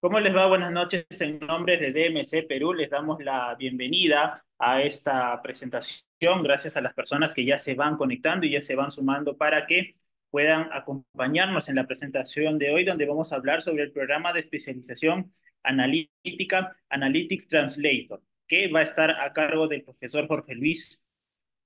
¿Cómo les va? Buenas noches. En nombre de DMC Perú les damos la bienvenida a esta presentación. Gracias a las personas que ya se van conectando y ya se van sumando para que puedan acompañarnos en la presentación de hoy, donde vamos a hablar sobre el programa de especialización analítica Analytics Translator, que va a estar a cargo del profesor Jorge Luis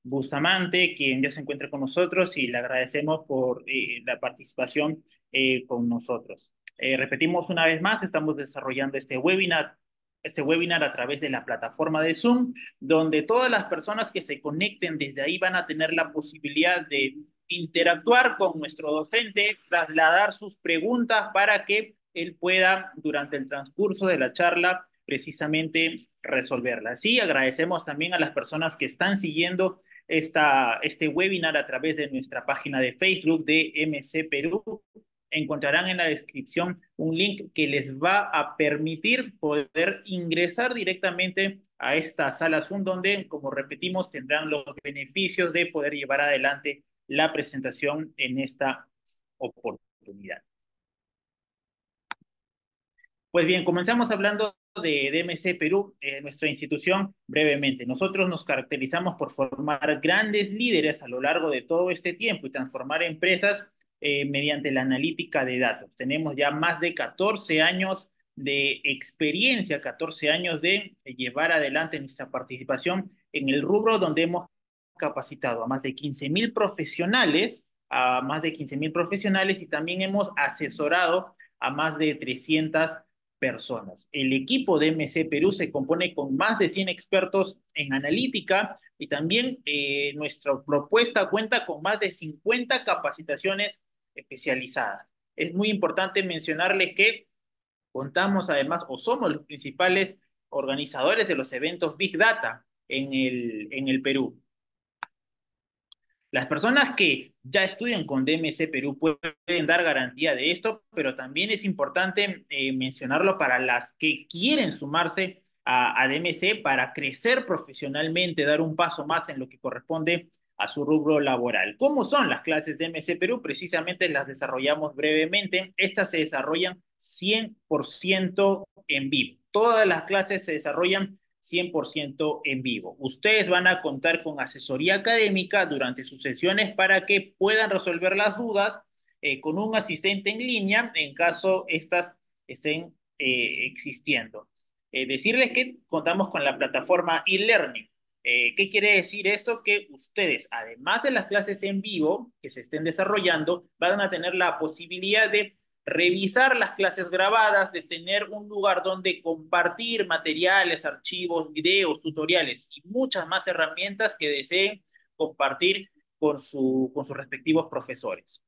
Bustamante, quien ya se encuentra con nosotros y le agradecemos por eh, la participación eh, con nosotros. Eh, repetimos una vez más, estamos desarrollando este webinar, este webinar a través de la plataforma de Zoom, donde todas las personas que se conecten desde ahí van a tener la posibilidad de interactuar con nuestro docente, trasladar sus preguntas para que él pueda, durante el transcurso de la charla, precisamente resolverla. Sí, agradecemos también a las personas que están siguiendo esta, este webinar a través de nuestra página de Facebook de MC Perú. Encontrarán en la descripción un link que les va a permitir poder ingresar directamente a esta sala Zoom, donde, como repetimos, tendrán los beneficios de poder llevar adelante la presentación en esta oportunidad. Pues bien, comenzamos hablando de DMC Perú, eh, nuestra institución, brevemente. Nosotros nos caracterizamos por formar grandes líderes a lo largo de todo este tiempo y transformar empresas eh, mediante la analítica de datos. Tenemos ya más de 14 años de experiencia, 14 años de llevar adelante nuestra participación en el rubro donde hemos capacitado a más de 15 mil profesionales, a más de 15 mil profesionales y también hemos asesorado a más de 300 personas. El equipo de MC Perú se compone con más de 100 expertos en analítica y también eh, nuestra propuesta cuenta con más de 50 capacitaciones especializadas. Es muy importante mencionarles que contamos además o somos los principales organizadores de los eventos Big Data en el, en el Perú. Las personas que ya estudian con DMC Perú pueden dar garantía de esto, pero también es importante eh, mencionarlo para las que quieren sumarse a, a, DMC para crecer profesionalmente, dar un paso más en lo que corresponde a su rubro laboral. ¿Cómo son las clases de MC Perú? Precisamente las desarrollamos brevemente. Estas se desarrollan 100% en vivo. Todas las clases se desarrollan 100% en vivo. Ustedes van a contar con asesoría académica durante sus sesiones para que puedan resolver las dudas eh, con un asistente en línea en caso estas estén eh, existiendo. Eh, decirles que contamos con la plataforma e-learning. ¿Qué quiere decir esto? Que ustedes, además de las clases en vivo que se estén desarrollando, van a tener la posibilidad de revisar las clases grabadas, de tener un lugar donde compartir materiales, archivos, videos, tutoriales y muchas más herramientas que deseen compartir con, su, con sus respectivos profesores.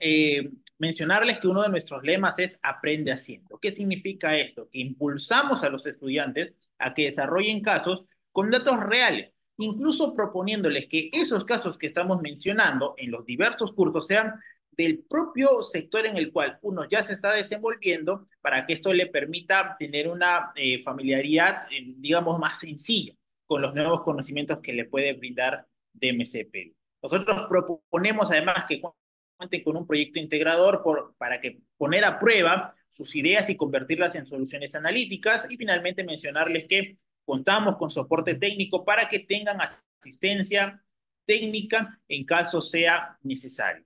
Eh, mencionarles que uno de nuestros lemas es aprende haciendo. ¿Qué significa esto? Que impulsamos a los estudiantes a que desarrollen casos con datos reales, incluso proponiéndoles que esos casos que estamos mencionando en los diversos cursos sean del propio sector en el cual uno ya se está desenvolviendo para que esto le permita tener una eh, familiaridad, eh, digamos, más sencilla con los nuevos conocimientos que le puede brindar DMCP. Nosotros proponemos además que cuenten con un proyecto integrador para que poner a prueba sus ideas y convertirlas en soluciones analíticas y finalmente mencionarles que contamos con soporte técnico para que tengan asistencia técnica en caso sea necesario.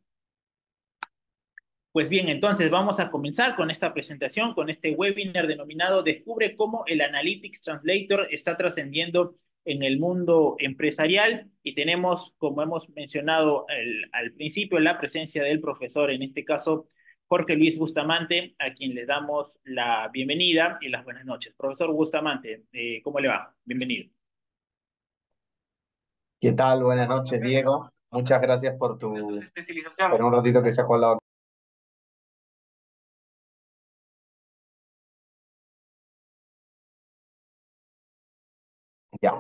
Pues bien, entonces vamos a comenzar con esta presentación, con este webinar denominado Descubre cómo el Analytics Translator está trascendiendo en el mundo empresarial y tenemos, como hemos mencionado al principio, la presencia del profesor, en este caso Jorge Luis Bustamante, a quien le damos la bienvenida y las buenas noches. Profesor Bustamante, eh, ¿cómo le va? Bienvenido. ¿Qué tal? Buenas noches, Diego. Muchas gracias por tu especialización. Por un ratito que se ha colado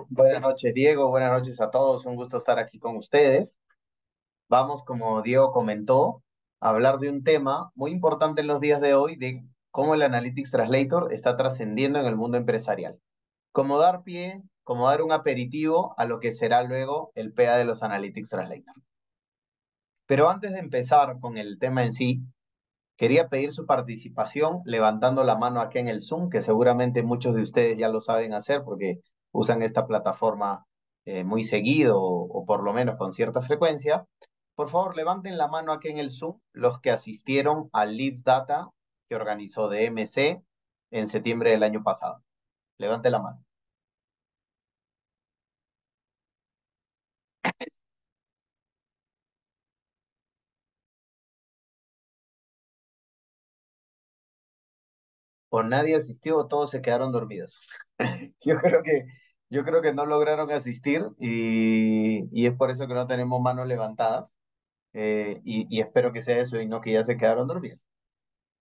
buenas noches Diego, buenas noches a todos, un gusto estar aquí con ustedes. Vamos, como Diego comentó, hablar de un tema muy importante en los días de hoy, de cómo el Analytics Translator está trascendiendo en el mundo empresarial. Cómo dar pie, cómo dar un aperitivo a lo que será luego el PA de los Analytics Translator. Pero antes de empezar con el tema en sí, Quería pedir su participación levantando la mano aquí en el Zoom, que seguramente muchos de ustedes ya lo saben hacer porque usan esta plataforma eh, muy seguido o por lo menos con cierta frecuencia. Por favor, levanten la mano aquí en el Zoom los que asistieron al Live Data que organizó DMC en septiembre del año pasado. Levante la mano. o nadie asistió o todos se quedaron dormidos. yo creo que yo creo que no lograron asistir y, y es por eso que no tenemos manos levantadas eh, y, y, espero que sea eso y no que ya se quedaron dormidos.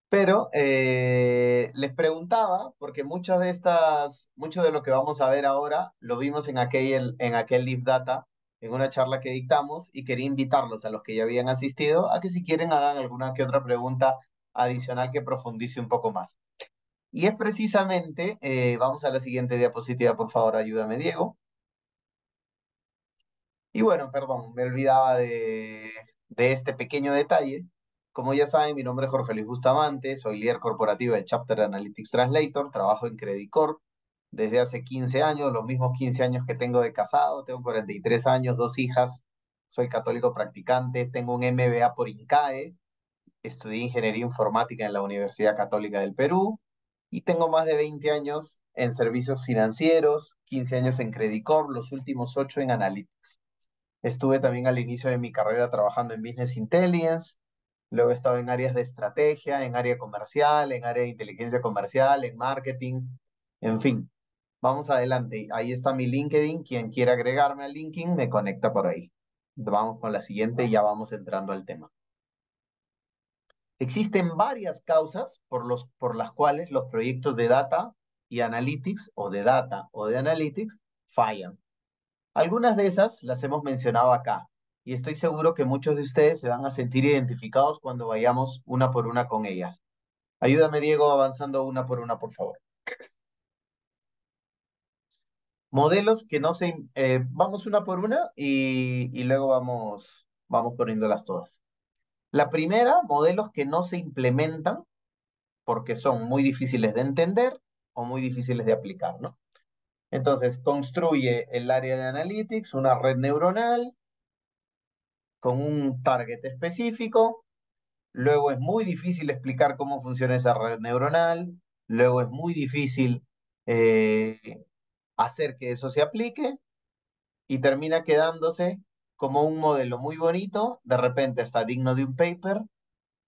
Pero eh, les preguntaba, porque muchas de estas, mucho de lo que vamos a ver ahora lo vimos en aquel, en aquel Live Data, en una charla que dictamos, y quería invitarlos a los que ya habían asistido a que si quieren hagan alguna que otra pregunta adicional que profundice un poco más. Y es precisamente, eh, vamos a la siguiente diapositiva, por favor, ayúdame, Diego. Y bueno, perdón, me olvidaba de, de este pequeño detalle. Como ya saben, mi nombre es Jorge Luis Bustamante, soy líder corporativo de Chapter Analytics Translator, trabajo en Credit Corp desde hace 15 años, los mismos 15 años que tengo de casado, tengo 43 años, dos hijas, soy católico practicante, tengo un MBA por INCAE, estudié ingeniería informática en la Universidad Católica del Perú, y tengo más de 20 años en servicios financieros, 15 años en Credit Corp, los últimos 8 en Analytics. Estuve también al inicio de mi carrera trabajando en Business Intelligence, luego he estado en áreas de estrategia, en área comercial, en área de inteligencia comercial, en marketing, en fin. Vamos adelante. Ahí está mi LinkedIn. Quien quiera agregarme al LinkedIn, me conecta por ahí. Vamos con la siguiente y ya vamos entrando al tema. Existen varias causas por, los, por las cuales los proyectos de data y analytics o de data o de analytics fallan. Algunas de esas las hemos mencionado acá y estoy seguro que muchos de ustedes se van a sentir identificados cuando vayamos una por una con ellas. Ayúdame, Diego, avanzando una por una, por favor. Modelos que no se... Eh, vamos una por una y, luego vamos, vamos poniéndolas todas. La primera, modelos que no se implementan porque son muy difíciles de entender o muy difíciles de aplicar, ¿no? Entonces, construye el área de analytics, una red neuronal con un target específico, luego es muy difícil explicar cómo funciona esa red neuronal, luego es muy difícil eh, hacer que eso se aplique y termina quedándose como un modelo muy bonito, de repente está digno de un paper,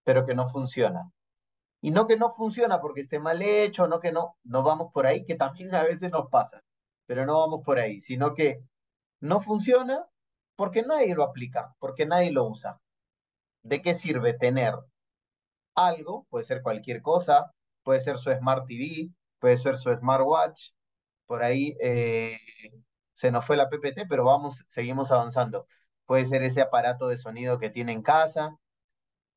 pero que no funciona. Y no que no funciona porque esté mal hecho, no que no, no vamos por ahí, que también a veces nos pasa, pero no vamos por ahí, sino que no funciona porque nadie lo aplica, porque nadie lo usa. ¿De qué sirve tener algo? Puede ser cualquier cosa, puede ser su Smart TV, puede ser su Smartwatch, por ahí eh, se nos fue la PPT, pero vamos, seguimos avanzando puede ser ese aparato de sonido que tiene en casa,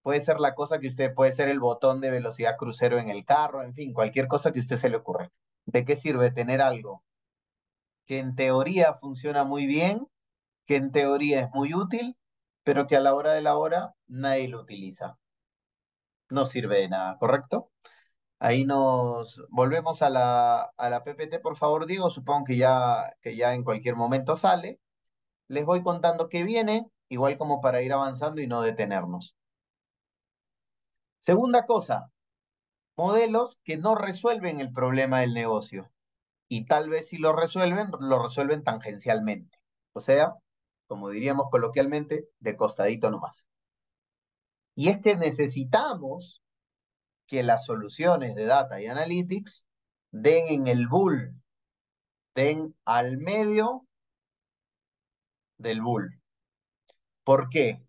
puede ser la cosa que usted, puede ser el botón de velocidad crucero en el carro, en fin, cualquier cosa que a usted se le ocurra. ¿De qué sirve tener algo que en teoría funciona muy bien, que en teoría es muy útil, pero que a la hora de la hora nadie lo utiliza? No sirve de nada, ¿correcto? Ahí nos volvemos a la, a la PPT, por favor, Diego. Supongo que ya, que ya en cualquier momento sale les voy contando qué viene, igual como para ir avanzando y no detenernos. Segunda cosa, modelos que no resuelven el problema del negocio. Y tal vez si lo resuelven, lo resuelven tangencialmente. O sea, como diríamos coloquialmente, de costadito nomás. Y es que necesitamos que las soluciones de data y analytics den en el bull, den al medio del bull. ¿Por qué?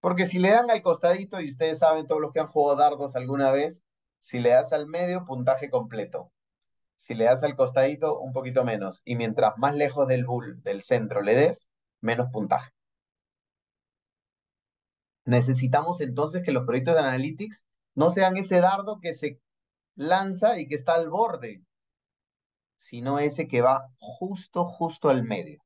Porque si le dan al costadito, y ustedes saben todos los que han jugado dardos alguna vez, si le das al medio, puntaje completo. Si le das al costadito, un poquito menos. Y mientras más lejos del bull, del centro, le des, menos puntaje. Necesitamos entonces que los proyectos de analytics no sean ese dardo que se lanza y que está al borde, sino ese que va justo, justo al medio.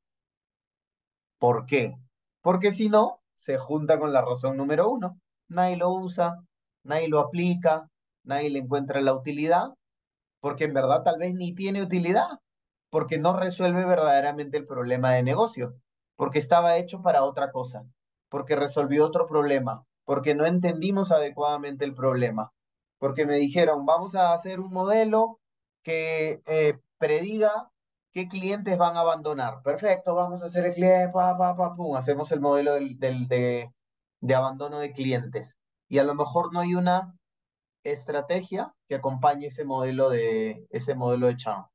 ¿Por qué? Porque si no, se junta con la razón número uno. Nadie lo usa, nadie lo aplica, nadie le encuentra la utilidad, porque en verdad tal vez ni tiene utilidad, porque no resuelve verdaderamente el problema de negocio, porque estaba hecho para otra cosa, porque resolvió otro problema, porque no entendimos adecuadamente el problema, porque me dijeron, vamos a hacer un modelo que eh, prediga qué clientes van a abandonar. Perfecto, vamos a hacer el cliente, hacemos el modelo del, del, de, de abandono de clientes. Y a lo mejor no hay una estrategia que acompañe ese modelo de, ese modelo de churn.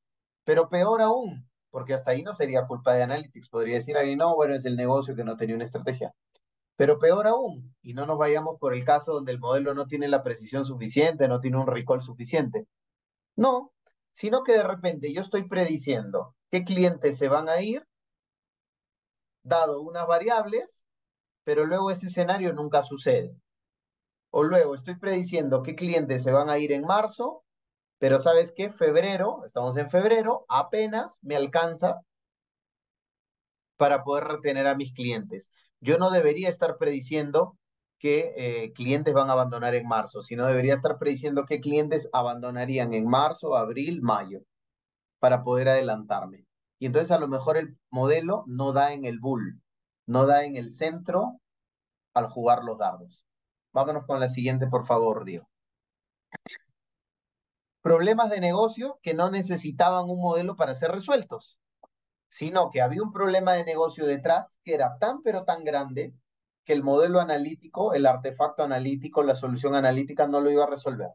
Pero peor aún, porque hasta ahí no sería culpa de Analytics. Podría decir ahí, no, bueno, es el negocio que no tenía una estrategia. Pero peor aún, y no nos vayamos por el caso donde el modelo no tiene la precisión suficiente, no tiene un recall suficiente. No, sino que de repente yo estoy prediciendo qué clientes se van a ir, dado unas variables, pero luego ese escenario nunca sucede. O luego estoy prediciendo qué clientes se van a ir en marzo, pero sabes qué, febrero, estamos en febrero, apenas me alcanza para poder retener a mis clientes. Yo no debería estar prediciendo qué eh, clientes van a abandonar en marzo, sino debería estar prediciendo qué clientes abandonarían en marzo, abril, mayo, para poder adelantarme. Y entonces a lo mejor el modelo no da en el bull, no da en el centro al jugar los dardos. Vámonos con la siguiente, por favor, Diego. Problemas de negocio que no necesitaban un modelo para ser resueltos, sino que había un problema de negocio detrás que era tan pero tan grande que el modelo analítico, el artefacto analítico, la solución analítica no lo iba a resolver.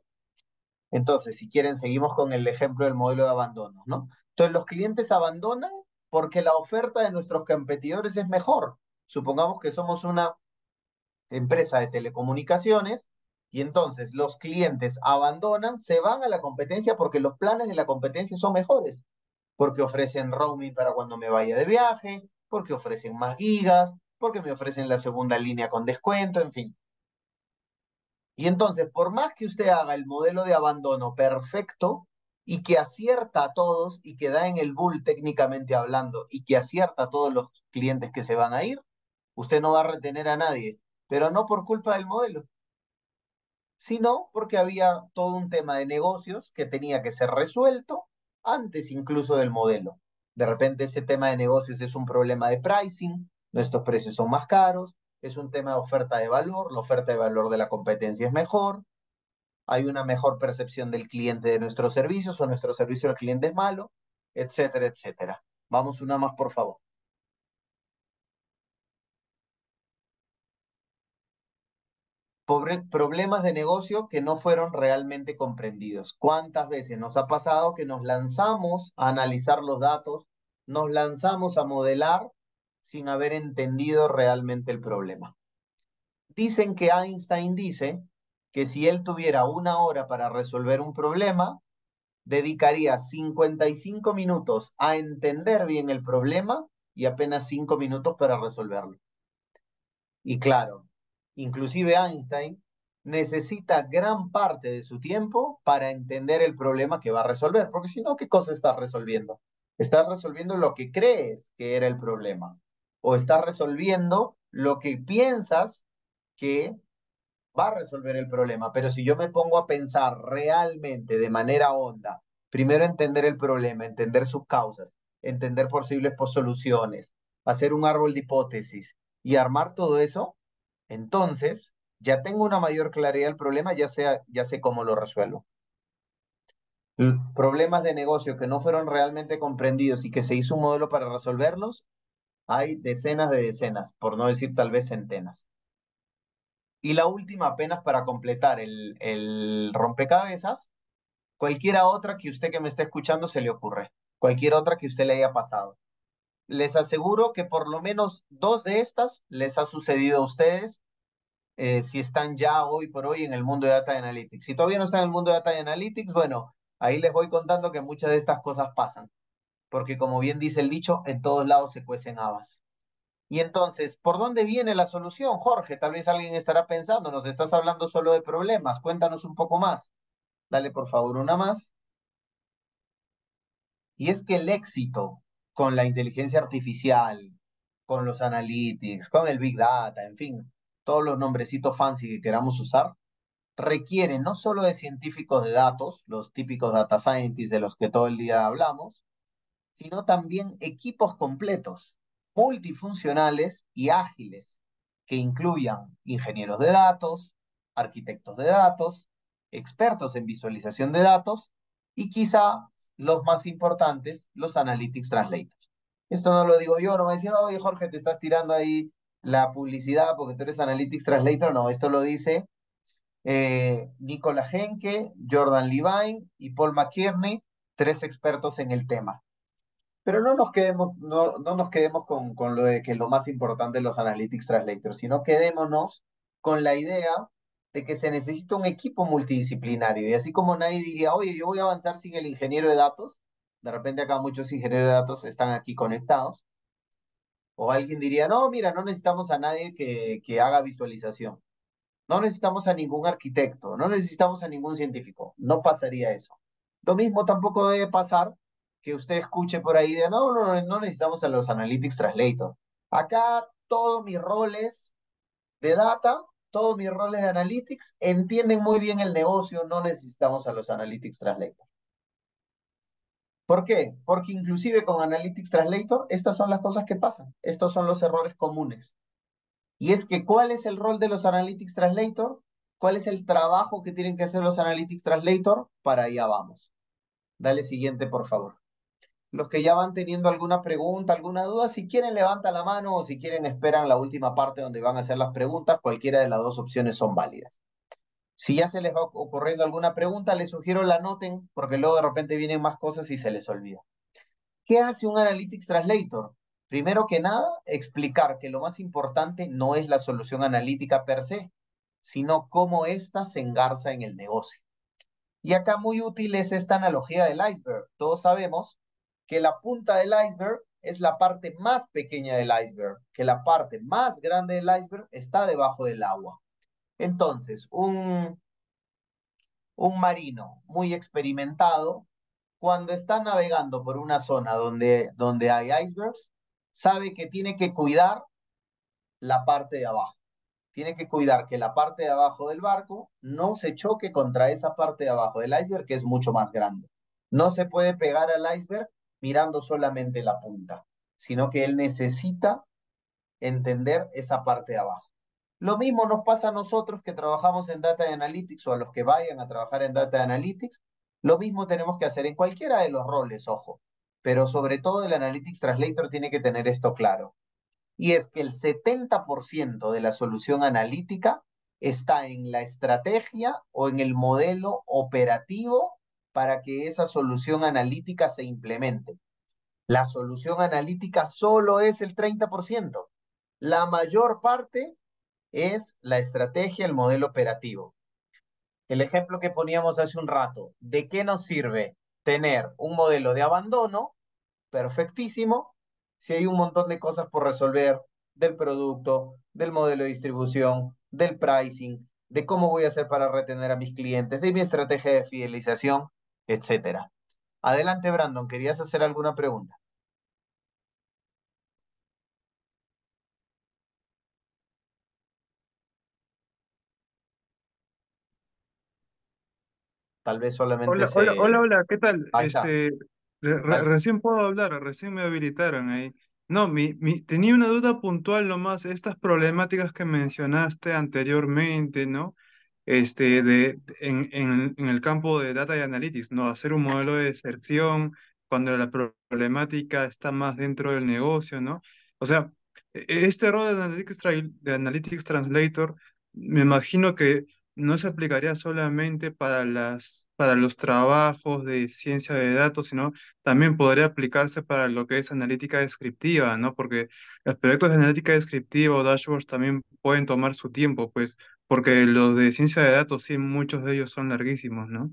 Entonces, si quieren, seguimos con el ejemplo del modelo de abandono, ¿no? Entonces, los clientes abandonan porque la oferta de nuestros competidores es mejor. Supongamos que somos una empresa de telecomunicaciones y entonces los clientes abandonan, se van a la competencia porque los planes de la competencia son mejores, porque ofrecen roaming para cuando me vaya de viaje, porque ofrecen más gigas, porque me ofrecen la segunda línea con descuento, en fin. Y entonces, por más que usted haga el modelo de abandono perfecto y que acierta a todos y que da en el bull técnicamente hablando y que acierta a todos los clientes que se van a ir, usted no va a retener a nadie pero no por culpa del modelo, sino porque había todo un tema de negocios que tenía que ser resuelto antes incluso del modelo. De repente ese tema de negocios es un problema de pricing, nuestros precios son más caros, es un tema de oferta de valor, la oferta de valor de la competencia es mejor, hay una mejor percepción del cliente de nuestros servicios o nuestro servicio al cliente es malo, etcétera, etcétera. Vamos una más, por favor. Problemas de negocio que no fueron realmente comprendidos. ¿Cuántas veces nos ha pasado que nos lanzamos a analizar los datos, nos lanzamos a modelar sin haber entendido realmente el problema? Dicen que Einstein dice que si él tuviera una hora para resolver un problema, dedicaría 55 minutos a entender bien el problema y apenas 5 minutos para resolverlo. Y claro, inclusive Einstein, necesita gran parte de su tiempo para entender el problema que va a resolver, porque si no, ¿qué cosa estás resolviendo? Estás resolviendo lo que crees que era el problema, o estás resolviendo lo que piensas que va a resolver el problema, pero si yo me pongo a pensar realmente de manera honda, primero entender el problema, entender sus causas, entender posibles soluciones, hacer un árbol de hipótesis y armar todo eso, entonces, ya tengo una mayor claridad del problema, ya, sea, ya sé cómo lo resuelvo. Problemas de negocio que no fueron realmente comprendidos y que se hizo un modelo para resolverlos, hay decenas de decenas, por no decir tal vez centenas. Y la última, apenas para completar el, el rompecabezas, cualquiera otra que usted que me esté escuchando se le ocurre, cualquier otra que usted le haya pasado les aseguro que por lo menos dos de estas les ha sucedido a ustedes eh, si están ya hoy por hoy en el mundo de Data Analytics. Si todavía no están en el mundo de Data Analytics, bueno, ahí les voy contando que muchas de estas cosas pasan, porque como bien dice el dicho, en todos lados se cuecen habas. Y entonces, ¿por dónde viene la solución, Jorge? Tal vez alguien estará pensando, nos estás hablando solo de problemas, cuéntanos un poco más. Dale por favor una más. Y es que el éxito con la inteligencia artificial, con los analytics, con el big data, en fin, todos los nombrecitos fancy que queramos usar, requiere no solo de científicos de datos, los típicos data scientists de los que todo el día hablamos, sino también equipos completos, multifuncionales y ágiles, que incluyan ingenieros de datos, arquitectos de datos, expertos en visualización de datos y quizá los más importantes, los analytics translators. Esto no lo digo yo, no me decir, oye Jorge, te estás tirando ahí la publicidad porque tú eres analytics translator. No, esto lo dice eh, Nicola Henke, Jordan Levine y Paul McKierney, tres expertos en el tema. Pero no nos quedemos, no, no nos quedemos con, con lo de que lo más importante es los analytics translators, sino quedémonos con la idea de que se necesita un equipo multidisciplinario. Y así como nadie diría, oye, yo voy a avanzar sin el ingeniero de datos, de repente acá muchos ingenieros de datos están aquí conectados, o alguien diría, no, mira, no necesitamos a nadie que, que haga visualización. No necesitamos a ningún arquitecto, no necesitamos a ningún científico. No pasaría eso. Lo mismo tampoco debe pasar que usted escuche por ahí de, no, no, no necesitamos a los Analytics Translator. Acá todos mis roles de data, todos mis roles de Analytics entienden muy bien el negocio, no necesitamos a los Analytics Translator. ¿Por qué? Porque inclusive con Analytics Translator, estas son las cosas que pasan. Estos son los errores comunes. Y es que, ¿cuál es el rol de los Analytics Translator? ¿Cuál es el trabajo que tienen que hacer los Analytics Translator? Para allá vamos. Dale siguiente, por favor. Los que ya van teniendo alguna pregunta, alguna duda, si quieren levanta la mano o si quieren esperan la última parte donde van a hacer las preguntas, cualquiera de las dos opciones son válidas. Si ya se les va ocurriendo alguna pregunta, les sugiero la anoten porque luego de repente vienen más cosas y se les olvida. ¿Qué hace un Analytics Translator? Primero que nada, explicar que lo más importante no es la solución analítica per se, sino cómo ésta se engarza en el negocio. Y acá muy útil es esta analogía del iceberg. Todos sabemos que la punta del iceberg es la parte más pequeña del iceberg, que la parte más grande del iceberg está debajo del agua. Entonces, un, un marino muy experimentado, cuando está navegando por una zona donde, donde hay icebergs, sabe que tiene que cuidar la parte de abajo. Tiene que cuidar que la parte de abajo del barco no se choque contra esa parte de abajo del iceberg que es mucho más grande. No se puede pegar al iceberg mirando solamente la punta, sino que él necesita entender esa parte de abajo. Lo mismo nos pasa a nosotros que trabajamos en Data Analytics o a los que vayan a trabajar en Data Analytics. Lo mismo tenemos que hacer en cualquiera de los roles, ojo pero sobre todo el Analytics Translator tiene que tener esto claro. Y es que el 70% de la solución analítica está en la estrategia o en el modelo operativo para que esa solución analítica se implemente. La solución analítica solo es el 30%. La mayor parte es la estrategia, el modelo operativo. El ejemplo que poníamos hace un rato, ¿de qué nos sirve tener un modelo de abandono perfectísimo si hay un montón de cosas por resolver del producto, del modelo de distribución, del pricing, de cómo voy a hacer para retener a mis clientes, de mi estrategia de fidelización, etcétera. Adelante, Brandon, ¿querías hacer alguna pregunta? Tal vez solamente Hola, se... hola, hola, hola, ¿qué tal? Ahí. Este, re- re- Dale. recién puedo hablar, recién me habilitaron ahí. No, mi, mi, tenía una duda puntual nomás, estas problemáticas que mencionaste anteriormente, ¿no? Este, de, en, en, el campo de Data y Analytics, ¿no? Hacer un modelo de deserción cuando la pro- problemática está más dentro del negocio, ¿no? O sea, e- este rol de Analytics, de Analytics Translator, me imagino que no se aplicaría solamente para las, para los trabajos de ciencia de datos, sino también podría aplicarse para lo que es analítica descriptiva, ¿no? Porque los proyectos de analítica descriptiva o dashboards también pueden tomar su tiempo, pues, porque los de ciencia de datos, sí, muchos de ellos son larguísimos, ¿no?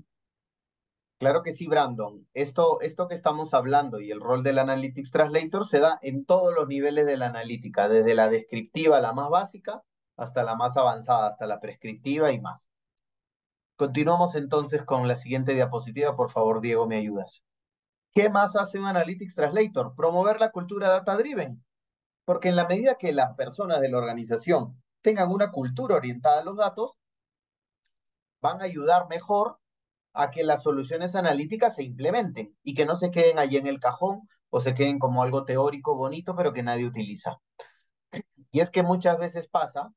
Claro que sí, Brandon. Esto, esto que estamos hablando y el rol del Analytics Translator se da en todos los niveles de la analítica, desde la descriptiva, la más básica, hasta la más avanzada, hasta la prescriptiva y más. Continuamos entonces con la siguiente diapositiva. Por favor, Diego, ¿me ayudas? ¿Qué más hace un Analytics Translator? Promover la cultura data driven. Porque en la medida que las personas de la organización tengan una cultura orientada a los datos, van a ayudar mejor a que las soluciones analíticas se implementen y que no se queden allí en el cajón o se queden como algo teórico bonito, pero que nadie utiliza. Y es que muchas veces pasa,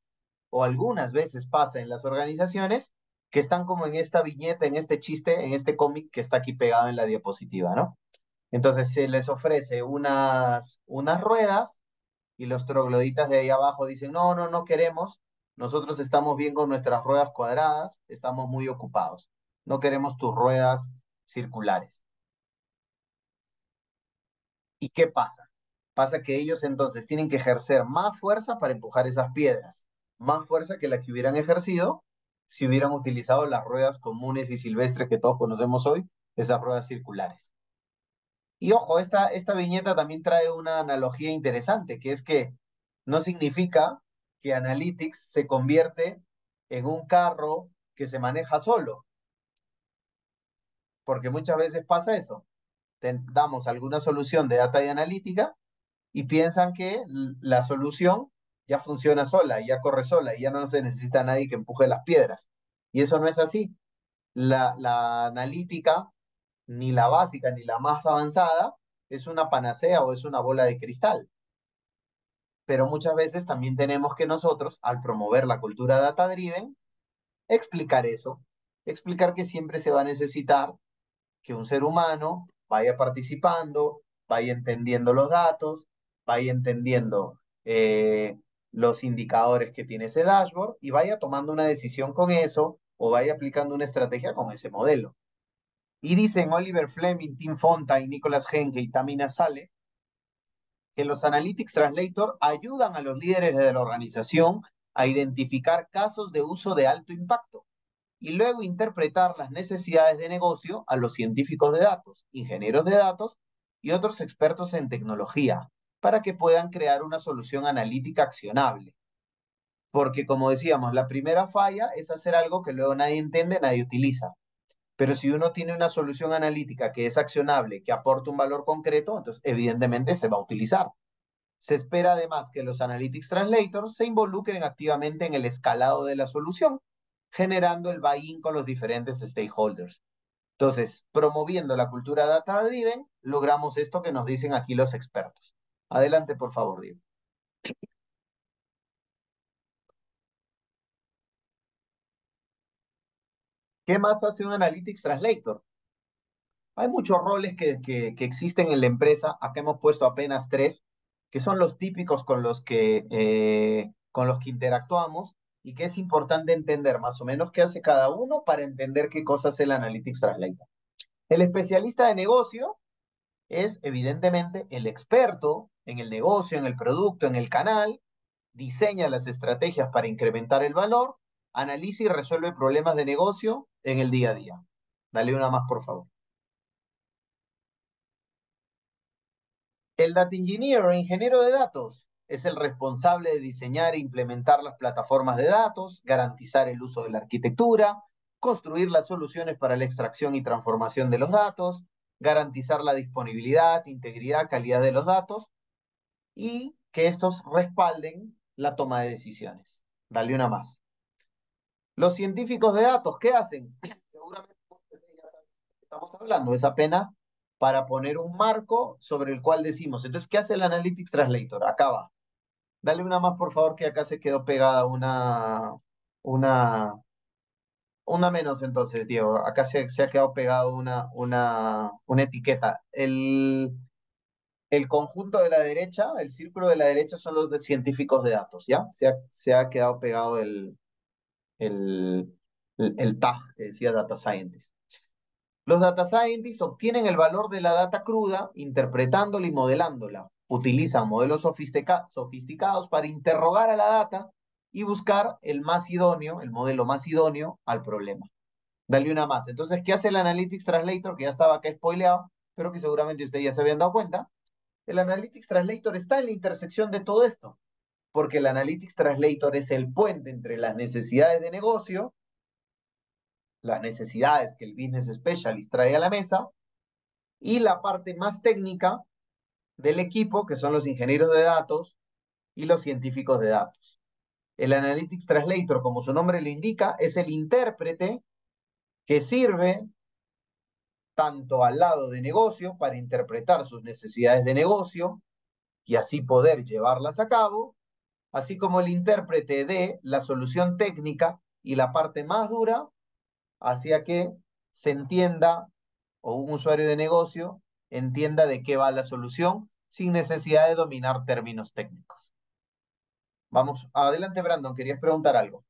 o algunas veces pasa en las organizaciones, que están como en esta viñeta, en este chiste, en este cómic que está aquí pegado en la diapositiva, ¿no? Entonces se les ofrece unas, unas ruedas y los trogloditas de ahí abajo dicen, no, no, no queremos, nosotros estamos bien con nuestras ruedas cuadradas, estamos muy ocupados, no queremos tus ruedas circulares. ¿Y qué pasa? Pasa que ellos entonces tienen que ejercer más fuerza para empujar esas piedras, más fuerza que la que hubieran ejercido si hubieran utilizado las ruedas comunes y silvestres que todos conocemos hoy, esas ruedas circulares. Y ojo, esta, esta viñeta también trae una analogía interesante, que es que no significa que Analytics se convierte en un carro que se maneja solo. Porque muchas veces pasa eso. damos alguna solución de data y analítica y piensan que la solución ya funciona sola, ya corre sola y ya no se necesita nadie que empuje las piedras. Y eso no es así. La, la analítica, ni la básica ni la más avanzada, es una panacea o es una bola de cristal. Pero muchas veces también tenemos que nosotros, al promover la cultura data-driven, explicar eso, explicar que siempre se va a necesitar que un ser humano vaya participando, vaya entendiendo los datos, vaya entendiendo eh, los indicadores que tiene ese dashboard y vaya tomando una decisión con eso o vaya aplicando una estrategia con ese modelo. Y dicen Oliver Fleming, Tim Fontaine, Nicolas Henke y Tamina Sale que los Analytics Translator ayudan a los líderes de la organización a identificar casos de uso de alto impacto y luego interpretar las necesidades de negocio a los científicos de datos, ingenieros de datos y otros expertos en tecnología, para que puedan crear una solución analítica accionable. Porque como decíamos, la primera falla es hacer algo que luego nadie entiende, nadie utiliza. Pero si uno tiene una solución analítica que es accionable, que aporta un valor concreto, entonces evidentemente se va a utilizar. Se espera además que los Analytics Translators se involucren activamente en el escalado de la solución, generando el buy-in con los diferentes stakeholders. Entonces, promoviendo la cultura data-driven, logramos esto que nos dicen aquí los expertos. Adelante, por favor, Diego. ¿Qué más hace un Analytics Translator? Hay muchos roles que, que, existen en la empresa. Acá hemos puesto apenas tres, que son los típicos con los que, eh, con los que interactuamos y que es importante entender más o menos qué hace cada uno para entender qué cosas hace el Analytics Translator. El especialista de negocio es evidentemente el experto en el negocio, en el producto, en el canal, diseña las estrategias para incrementar el valor, analiza y resuelve problemas de negocio en el día a día. Dale una más, por favor. El Data Engineer o ingeniero de datos es el responsable de diseñar e implementar las plataformas de datos, garantizar el uso de la arquitectura, construir las soluciones para la extracción y transformación de los datos, garantizar la disponibilidad, integridad, calidad de los datos y que estos respalden la toma de decisiones. Dale una más. Los científicos de datos, ¿qué hacen? Seguramente estamos hablando, es apenas para poner un marco sobre el cual decimos, entonces, ¿qué hace el Analytics Translator? Acá va. Dale una más, por favor, que acá se quedó pegada una, una, una menos entonces, Diego. Acá se, se ha quedado pegado una, una, una etiqueta. El, el conjunto de la derecha, el círculo de la derecha son los de científicos de datos, ¿ya? Se ha, quedado pegado el, tag que decía Data Scientist. Los Data Scientists obtienen el valor de la data cruda interpretándola y modelándola. Utilizan modelos sofisticados para interrogar a la data y buscar el más idóneo, el modelo más idóneo al problema. Dale una más. Entonces, ¿qué hace el Analytics Translator? Que ya estaba acá spoileado, pero que seguramente ustedes ya se habían dado cuenta. El Analytics Translator está en la intersección de todo esto, porque el Analytics Translator es el puente entre las necesidades de negocio, las necesidades que el Business Specialist trae a la mesa, y la parte más técnica del equipo, que son los ingenieros de datos y los científicos de datos. El Analytics Translator, como su nombre lo indica, es el intérprete que sirve tanto al lado de negocio para interpretar sus necesidades de negocio y así poder llevarlas a cabo, así como el intérprete de la solución técnica y la parte más dura, hacia que se entienda o un usuario de negocio entienda de qué va la solución sin necesidad de dominar términos técnicos. Vamos, adelante Brandon, querías preguntar algo.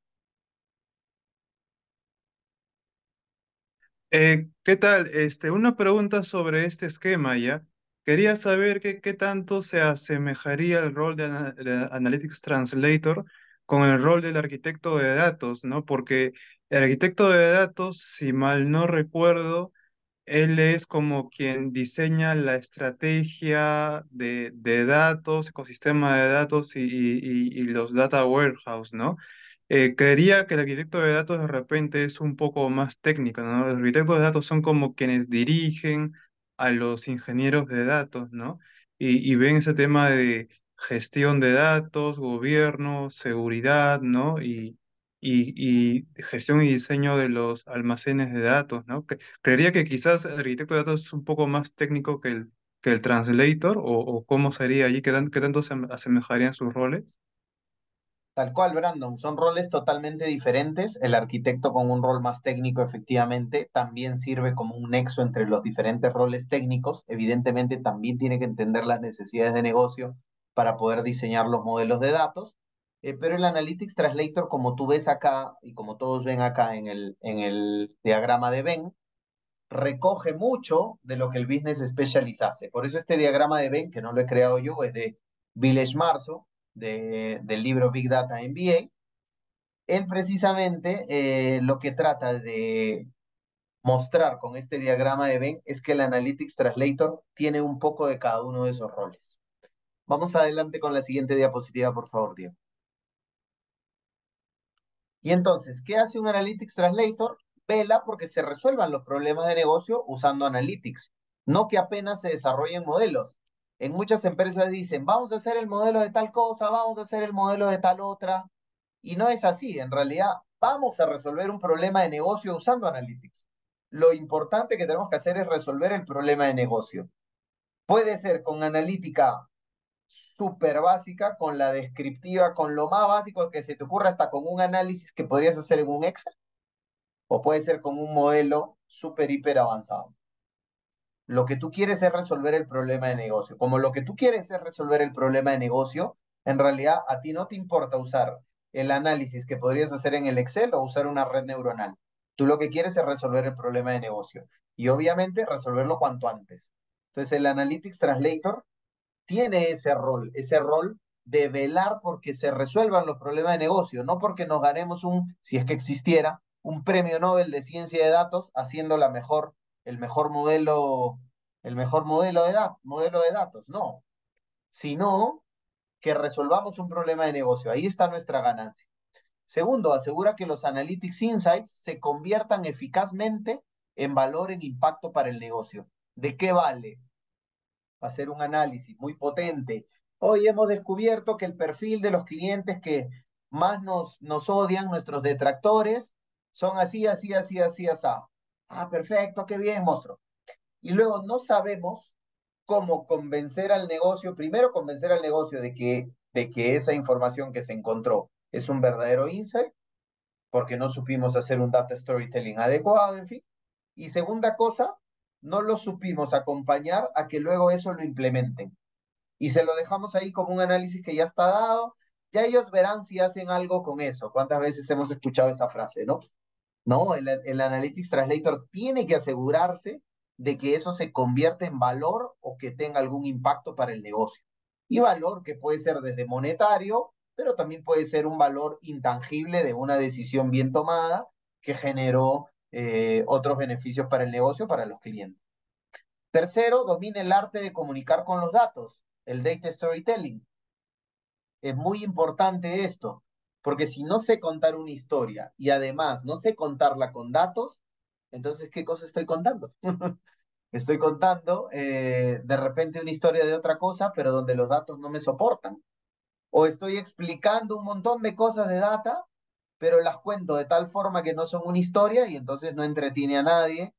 Eh, ¿qué tal? Este, una pregunta sobre este esquema ya. Quería saber qué, qué tanto se asemejaría el rol de, de Analytics Translator con el rol del arquitecto de datos, ¿no? Porque el arquitecto de datos, si mal no recuerdo, él es como quien diseña la estrategia de, de datos, ecosistema de datos y, y- y los data warehouse, ¿no? Eh, creería que el arquitecto de datos de repente es un poco más técnico, ¿no? Los arquitectos de datos son como quienes dirigen a los ingenieros de datos, ¿no? Y, y ven ese tema de gestión de datos, gobierno, seguridad, ¿no? Y, y, y gestión y diseño de los almacenes de datos, ¿no? Creería que quizás el arquitecto de datos es un poco más técnico que el, que el translator, o, o cómo sería allí, qué, tan- qué tanto se asemejarían sus roles. Tal cual, Brandon, son roles totalmente diferentes. El arquitecto con un rol más técnico, efectivamente, también sirve como un nexo entre los diferentes roles técnicos. Evidentemente, también tiene que entender las necesidades de negocio para poder diseñar los modelos de datos. Eh, pero el Analytics Translator, como tú ves acá y como todos ven acá en el, en el diagrama de Venn, recoge mucho de lo que el Business Specialist. Por eso este diagrama de Venn, que no lo he creado yo, es de Village Marzo, de, del libro Big Data MBA. Él precisamente eh, lo que trata de mostrar con este diagrama de Venn es que el Analytics Translator tiene un poco de cada uno de esos roles. Vamos adelante con la siguiente diapositiva, por favor, Diego. Y entonces, ¿qué hace un Analytics Translator? Vela porque se resuelvan los problemas de negocio usando Analytics, no que apenas se desarrollen modelos. En muchas empresas dicen, vamos a hacer el modelo de tal cosa, vamos a hacer el modelo de tal otra, y no es así. En realidad, vamos a resolver un problema de negocio usando Analytics. Lo importante que tenemos que hacer es resolver el problema de negocio. Puede ser con analítica súper básica, con la descriptiva, con lo más básico que se te ocurra, hasta con un análisis que podrías hacer en un Excel, o puede ser con un modelo súper, hiper avanzado. Lo que tú quieres es resolver el problema de negocio. Como lo que tú quieres es resolver el problema de negocio, en realidad a ti no te importa usar el análisis que podrías hacer en el Excel o usar una red neuronal. Tú lo que quieres es resolver el problema de negocio y obviamente resolverlo cuanto antes. Entonces el Analytics Translator tiene ese rol, ese rol de velar porque se resuelvan los problemas de negocio, no porque nos ganemos un, si es que existiera, un premio Nobel de ciencia de datos haciendo la mejor, el mejor modelo, el mejor modelo de, modelo de datos, no, sino que resolvamos un problema de negocio. Ahí está nuestra ganancia. Segundo, asegura que los Analytics Insights se conviertan eficazmente en valor, en impacto para el negocio. ¿De qué vale? Hacer un análisis muy potente. Hoy hemos descubierto que el perfil de los clientes que más nos, nos odian, nuestros detractores, son así, así, así, así, así. Ah, perfecto, qué bien, monstruo. Y luego no sabemos cómo convencer al negocio, primero convencer al negocio de que, de que esa información que se encontró es un verdadero insight, porque no supimos hacer un data storytelling adecuado, en fin. Y segunda cosa, no lo supimos acompañar a que luego eso lo implementen. Y se lo dejamos ahí como un análisis que ya está dado, ya ellos verán si hacen algo con eso. ¿Cuántas veces hemos escuchado esa frase, no? No, el, el Analytics Translator tiene que asegurarse de que eso se convierta en valor o que tenga algún impacto para el negocio. Y valor que puede ser desde monetario, pero también puede ser un valor intangible de una decisión bien tomada que generó eh, otros beneficios para el negocio, para los clientes. Tercero, domina el arte de comunicar con los datos, el data storytelling. Es muy importante esto, porque si no sé contar una historia y además no sé contarla con datos, entonces, ¿qué cosa estoy contando? estoy contando eh, de repente una historia de otra cosa, pero donde los datos no me soportan. O estoy explicando un montón de cosas de data, pero las cuento de tal forma que no son una historia y entonces no entretiene a nadie,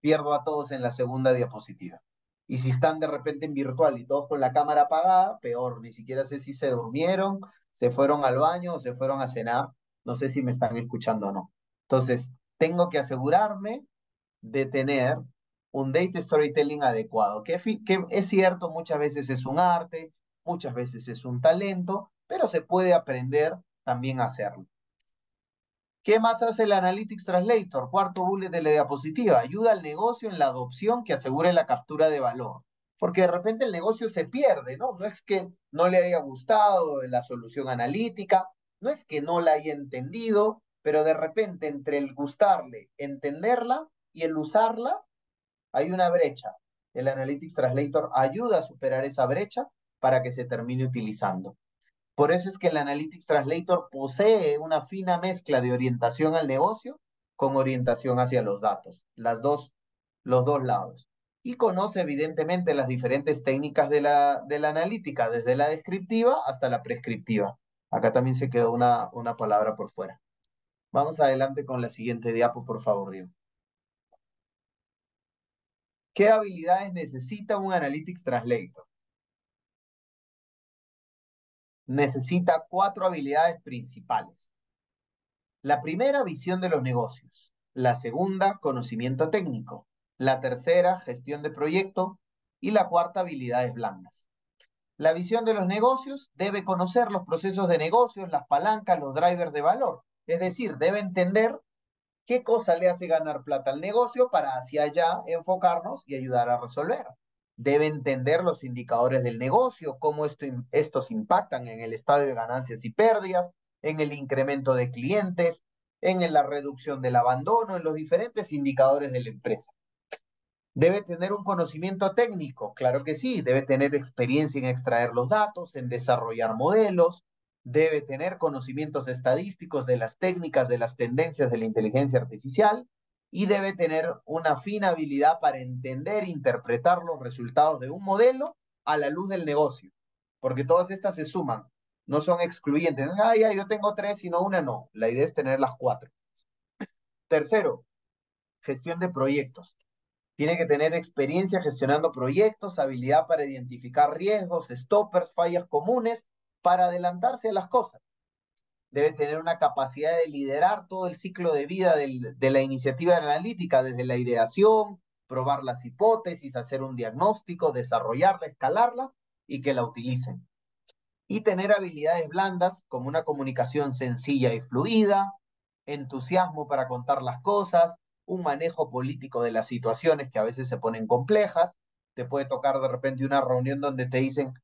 pierdo a todos en la segunda diapositiva. Y si están de repente en virtual y todos con la cámara apagada, peor, ni siquiera sé si se durmieron, se fueron al baño o se fueron a cenar, no sé si me están escuchando o no. Entonces, tengo que asegurarme de tener un data storytelling adecuado, que, es cierto, muchas veces es un arte, muchas veces es un talento, pero se puede aprender también a hacerlo. ¿Qué más hace el Analytics Translator? Cuarto bullet de la diapositiva. Ayuda al negocio en la adopción que asegure la captura de valor. Porque de repente el negocio se pierde, ¿no? No es que no le haya gustado la solución analítica, no es que no la haya entendido, pero de repente entre el gustarle, entenderla y el usarla, hay una brecha. El Analytics Translator ayuda a superar esa brecha para que se termine utilizando. Por eso es que el Analytics Translator posee una fina mezcla de orientación al negocio con orientación hacia los datos, las dos, los dos lados. Y conoce evidentemente las diferentes técnicas de la, de la analítica, desde la descriptiva hasta la prescriptiva. Acá también se quedó una, una palabra por fuera. Vamos adelante con la siguiente diapo, por favor, Diego. ¿Qué habilidades necesita un Analytics Translator? necesita cuatro habilidades principales. La primera, visión de los negocios. La segunda, conocimiento técnico. La tercera, gestión de proyecto. Y la cuarta, habilidades blandas. La visión de los negocios debe conocer los procesos de negocios, las palancas, los drivers de valor. Es decir, debe entender qué cosa le hace ganar plata al negocio para hacia allá enfocarnos y ayudar a resolver debe entender los indicadores del negocio, cómo esto, estos impactan en el estado de ganancias y pérdidas, en el incremento de clientes, en la reducción del abandono, en los diferentes indicadores de la empresa. Debe tener un conocimiento técnico, claro que sí, debe tener experiencia en extraer los datos, en desarrollar modelos, debe tener conocimientos estadísticos de las técnicas, de las tendencias de la inteligencia artificial, y debe tener una fina habilidad para entender e interpretar los resultados de un modelo a la luz del negocio, porque todas estas se suman, no son excluyentes. Ah, ya, yo tengo tres y no una, no. La idea es tener las cuatro. Tercero, gestión de proyectos. Tiene que tener experiencia gestionando proyectos, habilidad para identificar riesgos, stoppers, fallas comunes, para adelantarse a las cosas debe tener una capacidad de liderar todo el ciclo de vida de la iniciativa analítica, desde la ideación, probar las hipótesis, hacer un diagnóstico, desarrollarla, escalarla y que la utilicen. Y tener habilidades blandas como una comunicación sencilla y fluida, entusiasmo para contar las cosas, un manejo político de las situaciones que a veces se ponen complejas. Te puede tocar de repente una reunión donde te dicen,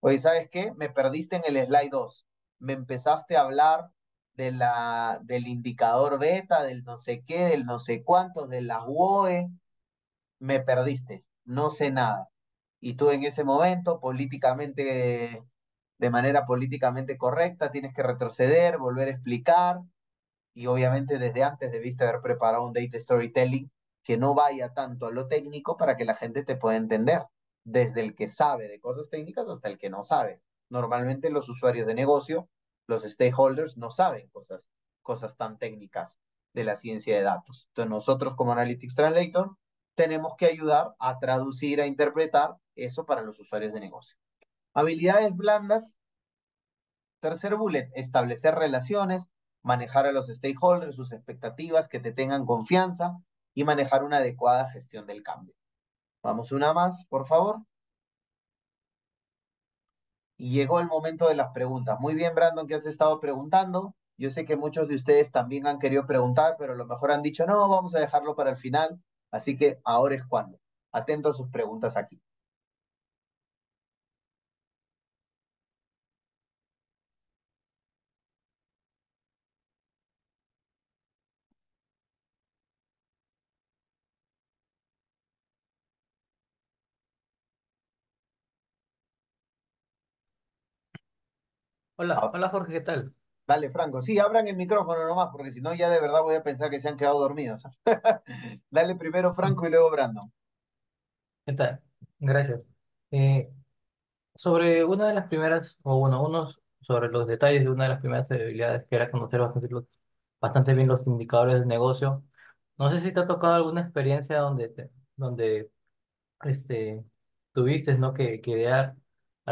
oye, ¿sabes qué? Me perdiste en el slide 2 me empezaste a hablar de la, del indicador beta, del no sé qué, del no sé cuántos, de las WOE, me perdiste, no sé nada. Y tú en ese momento, políticamente, de manera políticamente correcta, tienes que retroceder, volver a explicar, y obviamente desde antes debiste haber preparado un data storytelling que no vaya tanto a lo técnico para que la gente te pueda entender, desde el que sabe de cosas técnicas hasta el que no sabe normalmente los usuarios de negocio, los stakeholders, no saben cosas, cosas tan técnicas de la ciencia de datos. Entonces nosotros como Analytics Translator tenemos que ayudar a traducir, a interpretar eso para los usuarios de negocio. Habilidades blandas. Tercer bullet, establecer relaciones, manejar a los stakeholders, sus expectativas, que te tengan confianza y manejar una adecuada gestión del cambio. Vamos una más, por favor. Y llegó el momento de las preguntas. Muy bien, Brandon, que has estado preguntando. Yo sé que muchos de ustedes también han querido preguntar, pero a lo mejor han dicho, no, vamos a dejarlo para el final. Así que ahora es cuando. Atento a sus preguntas aquí. Hola, Ah, hola Jorge, ¿qué tal? Dale, Franco. Sí, abran el micrófono nomás, porque si no ya de verdad voy a pensar que se han quedado dormidos. Dale primero Franco y luego Brandon. ¿Qué tal? Gracias. Eh, sobre una de las primeras, o bueno, unos sobre los detalles de una de las primeras debilidades que era conocer bastante, los- bastante bien los indicadores del negocio. No sé si te ha tocado alguna experiencia donde, te- donde este, tuviste, ¿no? que, que idear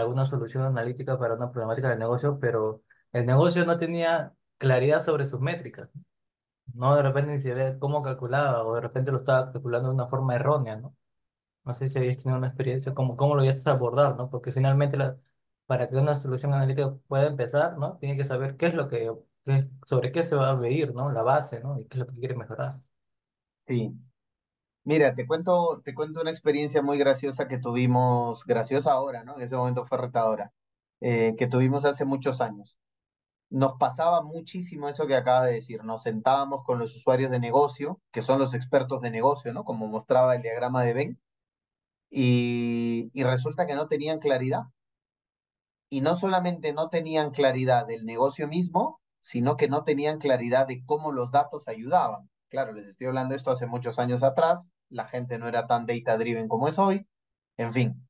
alguna solución analítica para una problemática del negocio, pero el negocio no tenía claridad sobre sus métricas. No de repente ni siquiera cómo calculaba, o de repente lo estaba calculando de una forma errónea, ¿no? No sé si habías tenido una experiencia, cómo, cómo lo ibas a abordar, ¿no? Porque finalmente la, para que una solución analítica pueda empezar, ¿no? Tiene que saber qué es lo que, qué- sobre qué se va a medir, ¿no? La base, ¿no? Y qué es lo que quiere mejorar. Sí. Mira, te cuento, te cuento una experiencia muy graciosa que tuvimos, graciosa ahora, ¿no? En ese momento fue retadora, eh, que tuvimos hace muchos años. Nos pasaba muchísimo eso que acaba de decir. Nos sentábamos con los usuarios de negocio, que son los expertos de negocio, ¿no? Como mostraba el diagrama de Ben, y, y resulta que no tenían claridad. Y no solamente no tenían claridad del negocio mismo, sino que no tenían claridad de cómo los datos ayudaban. Claro, les estoy hablando de esto hace muchos años atrás, la gente no era tan data driven como es hoy, en fin.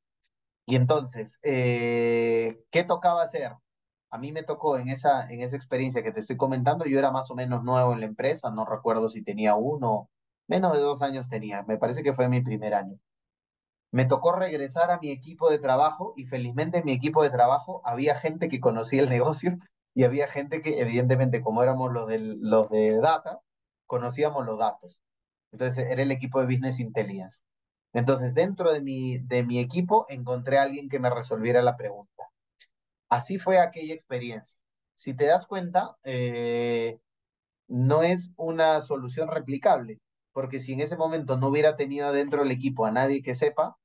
Y entonces, eh, ¿qué tocaba hacer? A mí me tocó en esa, en esa experiencia que te estoy comentando, yo era más o menos nuevo en la empresa, no recuerdo si tenía uno, menos de dos años tenía, me parece que fue mi primer año. Me tocó regresar a mi equipo de trabajo y felizmente en mi equipo de trabajo había gente que conocía el negocio y había gente que evidentemente como éramos los, del, los de data, conocíamos los datos. Entonces era el equipo de Business Intelligence. Entonces dentro de mi, de mi equipo encontré a alguien que me resolviera la pregunta. Así fue aquella experiencia. Si te das cuenta, eh, no es una solución replicable, porque si en ese momento no hubiera tenido dentro del equipo a nadie que sepa,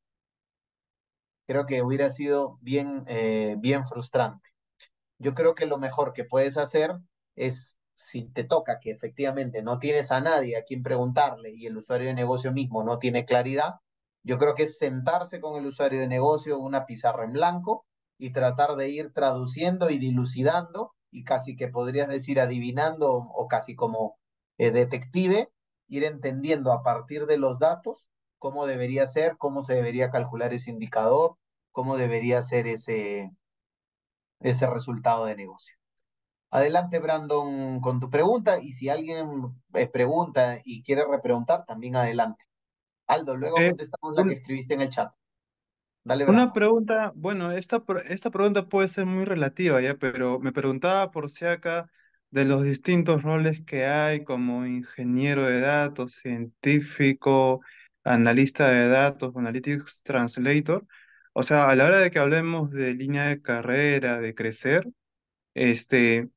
creo que hubiera sido bien, eh, bien frustrante. Yo creo que lo mejor que puedes hacer es, si te toca que efectivamente no tienes a nadie a quien preguntarle y el usuario de negocio mismo no tiene claridad, yo creo que es sentarse con el usuario de negocio, una pizarra en blanco y tratar de ir traduciendo y dilucidando y casi que podrías decir adivinando o, casi como eh, detective, ir entendiendo a partir de los datos cómo debería ser, cómo se debería calcular ese indicador, cómo debería ser ese, ese resultado de negocio. Adelante, Brandon, con tu pregunta y si alguien eh, pregunta y quiere repreguntar, también adelante. Aldo, luego Eh, contestamos la que escribiste en el chat. Dale, una pregunta, bueno, esta, esta pregunta puede ser muy relativa ya, pero me preguntaba por si acá de los distintos roles que hay como ingeniero de datos, científico, analista de datos, analytics translator. O sea, a la hora de que hablemos de línea de carrera, de crecer, este,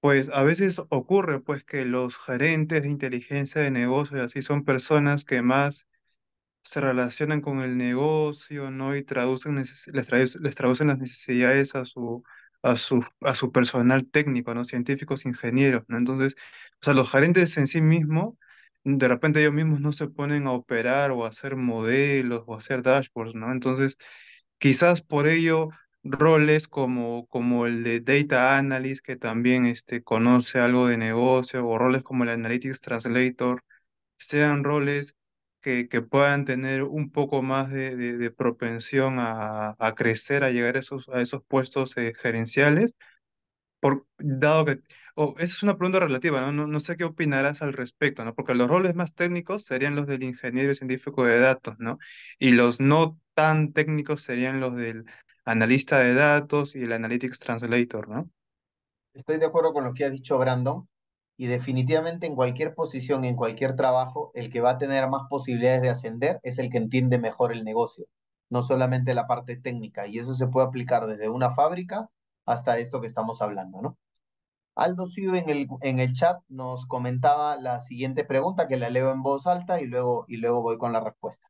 pues a veces ocurre pues que los gerentes de inteligencia de negocios así son personas que más se relacionan con el negocio, ¿no? Y traducen les, traduc- les traducen las necesidades a su, a su, a su personal técnico, ¿no? Científicos, ingenieros, ¿no? Entonces, o sea, los gerentes en sí mismos, de repente ellos mismos no se ponen a operar o a hacer modelos o a hacer dashboards, ¿no? Entonces, quizás por ello roles como, como el de Data Analyst, que también este, conoce algo de negocio, o roles como el Analytics Translator, sean roles que, que puedan tener un poco más de, de- propensión a, a crecer, a llegar a esos, a esos puestos eh, gerenciales, por, dado que, o esa es una pregunta relativa, ¿no? No, no sé qué opinarás al respecto, ¿no? Porque los roles más técnicos serían los del ingeniero científico de datos, ¿no? Y los no tan técnicos serían los del analista de datos y el analytics translator, ¿no? Estoy de acuerdo con lo que ha dicho Brandon y definitivamente en cualquier posición, en cualquier trabajo, el que va a tener más posibilidades de ascender es el que entiende mejor el negocio, no solamente la parte técnica. Y eso se puede aplicar desde una fábrica hasta esto que estamos hablando, ¿no? Aldo Siu en el, en el chat nos comentaba la siguiente pregunta que la leo en voz alta y luego, y luego voy con la respuesta.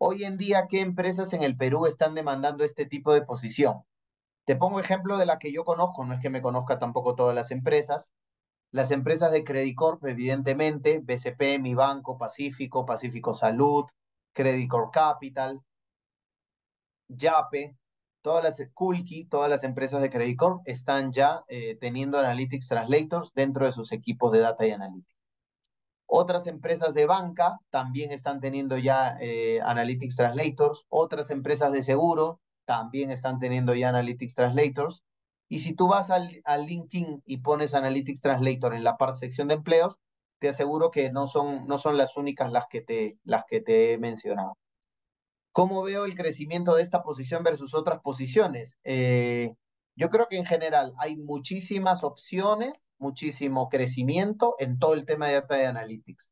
Hoy en día, ¿qué empresas en el Perú están demandando este tipo de posición? Te pongo ejemplo de la que yo conozco, no es que me conozca tampoco todas las empresas. Las empresas de Credit Corp, evidentemente, BCP, Mi Banco, Pacífico, Pacífico Salud, Credit Corp Capital, Yape, todas las Kulki, todas las empresas de Credit Corp están ya eh, teniendo Analytics Translators dentro de sus equipos de Data y Analytics. Otras empresas de banca también están teniendo ya eh, Analytics Translators. Otras empresas de seguro también están teniendo ya Analytics Translators. Y si tú vas al, al LinkedIn y pones Analytics Translator en la parte sección de empleos, te aseguro que no son, no son las únicas las que, te, las que te he mencionado. ¿Cómo veo el crecimiento de esta posición versus otras posiciones? Eh, yo creo que en general hay muchísimas opciones, muchísimo crecimiento en todo el tema de Data de Analytics.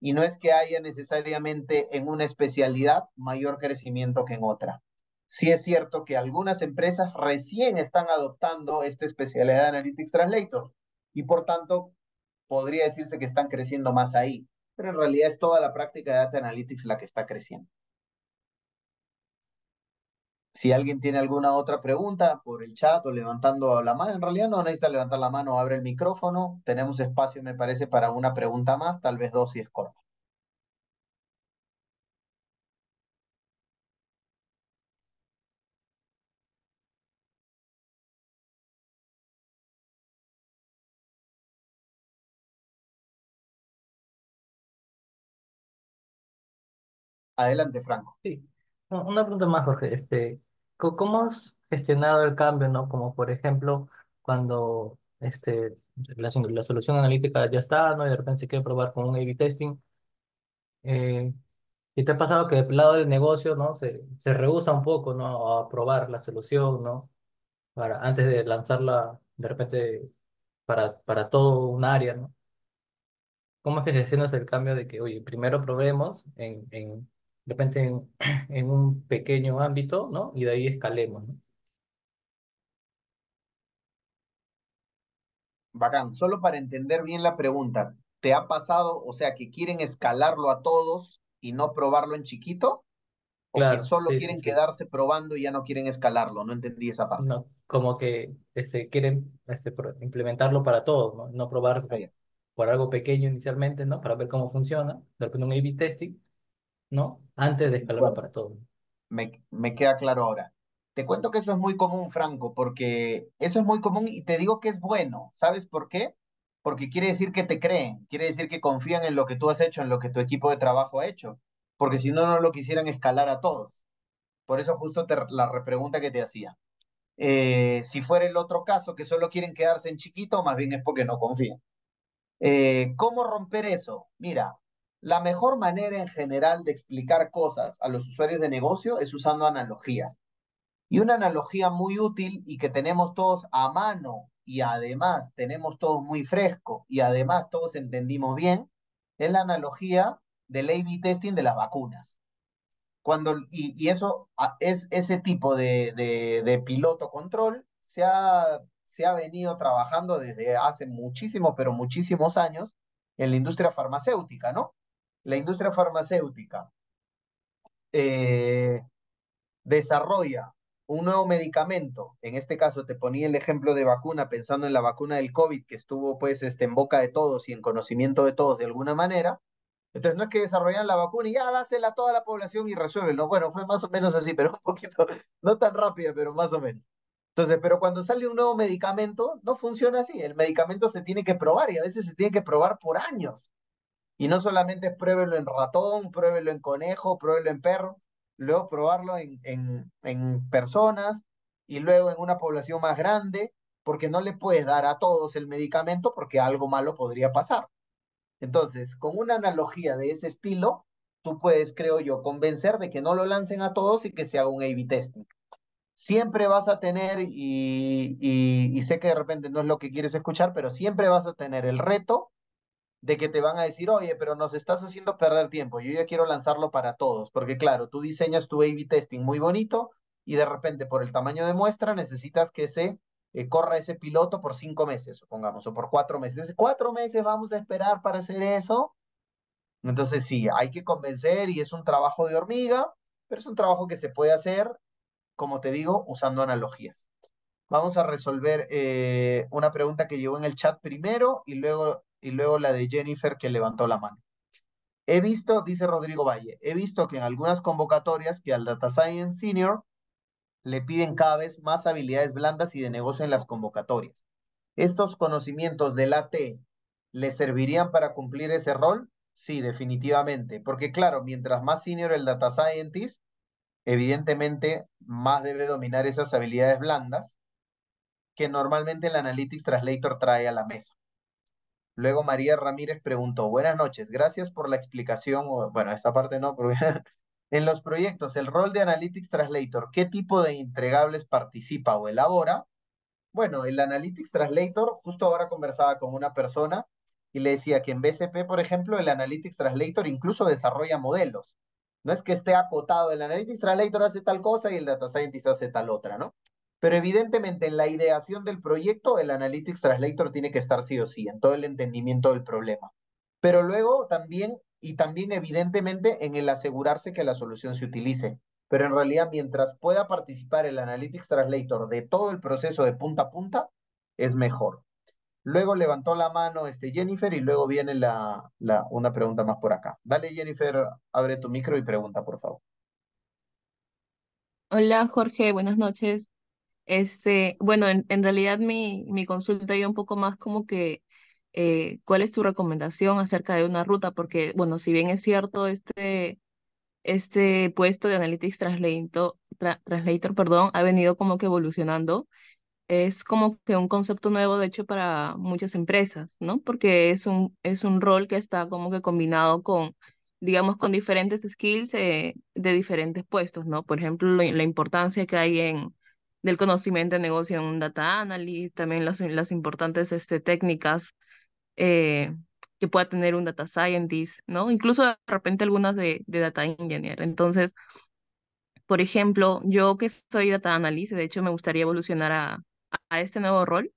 Y no es que haya necesariamente en una especialidad mayor crecimiento que en otra. Sí es cierto que algunas empresas recién están adoptando esta especialidad de Analytics Translator y por tanto podría decirse que están creciendo más ahí, pero en realidad es toda la práctica de Data Analytics la que está creciendo. Si alguien tiene alguna otra pregunta por el chat o levantando la mano, en realidad no necesita levantar la mano abre el micrófono. Tenemos espacio, me parece, para una pregunta más, tal vez dos si es corta. Adelante, Franco. Sí. Una pregunta más, Jorge. Este, ¿cómo has gestionado el cambio, no? Como por ejemplo, cuando este, la, la solución analítica ya está, ¿no? Y de repente se quiere probar con un A-B testing. Eh, ¿y te ha pasado que del lado del negocio, ¿no? Se, se rehúsa un poco, ¿no? A probar la solución, ¿no? Para, antes de lanzarla, de repente, para, para todo un área, ¿no? ¿Cómo es que gestionas el cambio de que, oye, primero probemos en, en de repente en, en un pequeño ámbito, ¿no? Y de ahí escalemos, ¿no? Bacán, solo para entender bien la pregunta, ¿te ha pasado, o sea, que quieren escalarlo a todos y no probarlo en chiquito? ¿O que solo sí, quieren sí. quedarse probando y ya no quieren escalarlo? No entendí esa parte. No, como que este, quieren este, implementarlo para todos, ¿no? No probar Ah, por algo pequeño inicialmente, ¿no? Para ver cómo funciona, de repente un A-B testing, ¿no? Antes de escalarlo para todos. Me, me queda claro ahora. Te cuento que eso es muy común, Franco, porque eso es muy común y te digo que es bueno. ¿Sabes por qué? Porque quiere decir que te creen, quiere decir que confían en lo que tú has hecho, en lo que tu equipo de trabajo ha hecho, porque si no, no lo quisieran escalar a todos. Por eso justo te- la repregunta que te hacía. Eh, si fuera el otro caso, que solo quieren quedarse en chiquito, más bien es porque no confían. Eh, ¿cómo romper eso? Mira, la mejor manera en general de explicar cosas a los usuarios de negocio es usando analogías. Y una analogía muy útil y que tenemos todos a mano y además tenemos todos muy fresco y además todos entendimos bien, es la analogía del A-B testing de las vacunas. Cuando, y, y eso es ese tipo de, de, de piloto control se ha, se ha venido trabajando desde hace muchísimos, pero muchísimos años en la industria farmacéutica, ¿no? La industria farmacéutica eh, desarrolla un nuevo medicamento, en este caso te ponía el ejemplo de vacuna, pensando en la vacuna del COVID, que estuvo pues este, en boca de todos y en conocimiento de todos de alguna manera. Entonces no es que desarrollan la vacuna y ya dásela a toda la población y resuélvelo. Bueno, fue más o menos así, pero un poquito, no tan rápida, pero más o menos. Entonces, pero cuando sale un nuevo medicamento, no funciona así. El medicamento se tiene que probar y a veces se tiene que probar por años. Y no solamente pruébelo en ratón, pruébelo en conejo, pruébelo en perro, luego probarlo en, en, en personas y luego en una población más grande, porque no le puedes dar a todos el medicamento porque algo malo podría pasar. Entonces, con una analogía de ese estilo, tú puedes, creo yo, convencer de que no lo lancen a todos y que se haga un A-B testing. Siempre vas a tener, y, y sé que de repente no es lo que quieres escuchar, pero siempre vas a tener el reto de que te van a decir, oye, pero nos estás haciendo perder tiempo, yo ya quiero lanzarlo para todos, porque claro, tú diseñas tu A-B testing muy bonito y de repente por el tamaño de muestra necesitas que se eh, corra ese piloto por cinco meses, supongamos, o por cuatro meses. Cuatro meses vamos a esperar para hacer eso. Entonces sí, hay que convencer y es un trabajo de hormiga, pero es un trabajo que se puede hacer, como te digo, usando analogías. Vamos a resolver eh, una pregunta que llegó en el chat primero y luego, y luego la de Jennifer que levantó la mano. He visto, dice Rodrigo Valle, he visto que en algunas convocatorias que al Data Science Senior le piden cada vez más habilidades blandas y de negocio en las convocatorias. ¿Estos conocimientos del AT le servirían para cumplir ese rol? Sí, definitivamente, porque claro, mientras más senior el Data Scientist, evidentemente más debe dominar esas habilidades blandas que normalmente el Analytics Translator trae a la mesa. Luego María Ramírez preguntó, buenas noches, gracias por la explicación, bueno, esta parte no, pero en los proyectos, el rol de Analytics Translator, ¿qué tipo de entregables participa o elabora? Bueno, el Analytics Translator, justo ahora conversaba con una persona y le decía que en BCP, por ejemplo, el Analytics Translator incluso desarrolla modelos. No es que esté acotado, el Analytics Translator hace tal cosa y el Data Scientist hace tal otra, ¿no? Pero evidentemente en la ideación del proyecto, el Analytics Translator tiene que estar sí o sí, en todo el entendimiento del problema. Pero luego también, y también evidentemente en el asegurarse que la solución se utilice. Pero en realidad, mientras pueda participar el Analytics Translator de todo el proceso de punta a punta, es mejor. Luego levantó la mano este Jennifer y luego viene la, la, una pregunta más por acá. Dale Jennifer, abre tu micro y pregunta, por favor. Hola Jorge, buenas noches. Este, bueno, en, en realidad mi, mi consulta iba un poco más como que, eh, ¿cuál es tu recomendación acerca de una ruta? Porque, bueno, si bien es cierto, este, este puesto de Analytics Translator, Translator, perdón, ha venido como que evolucionando, es como que un concepto nuevo, de hecho, para muchas empresas, ¿no? Porque es un, es un rol que está como que combinado con, digamos, con diferentes skills eh, de diferentes puestos, ¿no? Por ejemplo, la importancia que hay en del conocimiento de negocio en un data analyst, también las, las importantes este, técnicas eh, que pueda tener un data scientist, ¿no? Incluso de repente algunas de, de data engineer. Entonces, por ejemplo, yo que soy data analyst, de hecho me gustaría evolucionar a, a este nuevo rol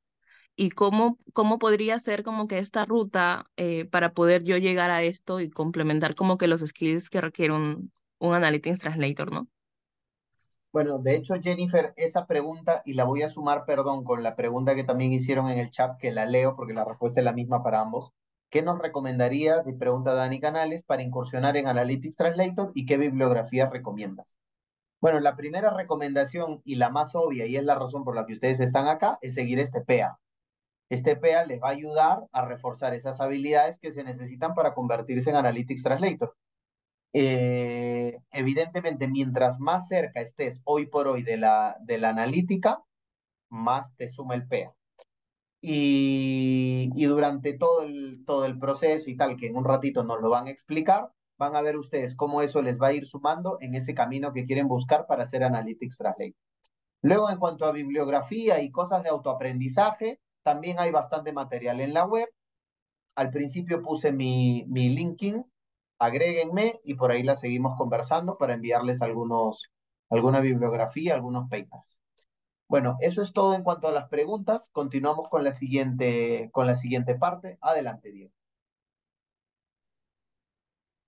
y cómo, cómo podría ser como que esta ruta eh, para poder yo llegar a esto y complementar como que los skills que requiere un, un Analytics Translator, ¿no? Bueno, de hecho, Jennifer, esa pregunta, y la voy a sumar, perdón, con la pregunta que también hicieron en el chat, que la leo porque la respuesta es la misma para ambos. ¿Qué nos recomendarías, y pregunta Dani Canales, para incursionar en Analytics Translator y qué bibliografía recomiendas? Bueno, la primera recomendación y la más obvia, y es la razón por la que ustedes están acá, es seguir este PEA. Este PEA les va a ayudar a reforzar esas habilidades que se necesitan para convertirse en Analytics Translator. Eh, evidentemente, mientras más cerca estés hoy por hoy de la, de la analítica, más te suma el PEA. Y, y durante todo el, todo el proceso y tal, que en un ratito nos lo van a explicar, van a ver ustedes cómo eso les va a ir sumando en ese camino que quieren buscar para hacer Analytics Translate. Luego, en cuanto a bibliografía y cosas de autoaprendizaje, también hay bastante material en la web. Al principio puse mi, mi linking agréguenme y por ahí la seguimos conversando para enviarles algunos, alguna bibliografía, algunos papers. Bueno, eso es todo en cuanto a las preguntas. Continuamos con la siguiente, con la siguiente parte. Adelante, Diego.